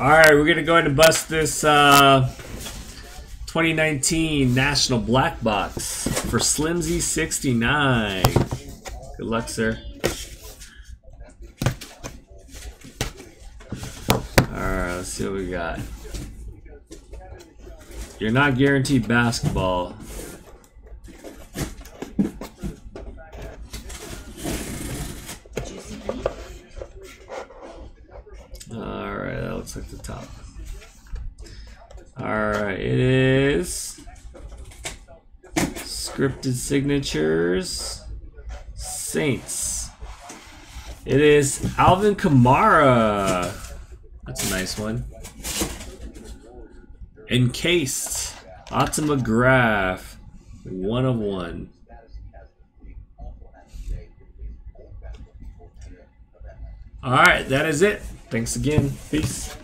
All right, we're gonna go ahead and bust this uh, 2019 National Black Box for Slimzy 69. Good luck, sir. All right, let's see what we got. You're not guaranteed basketball. All right, that looks like the top. All right, it is scripted signatures. Saints. It is Alvin Kamara. That's a nice one. Encased. Automagraph. One of one. All right, that is it. Thanks again. Peace.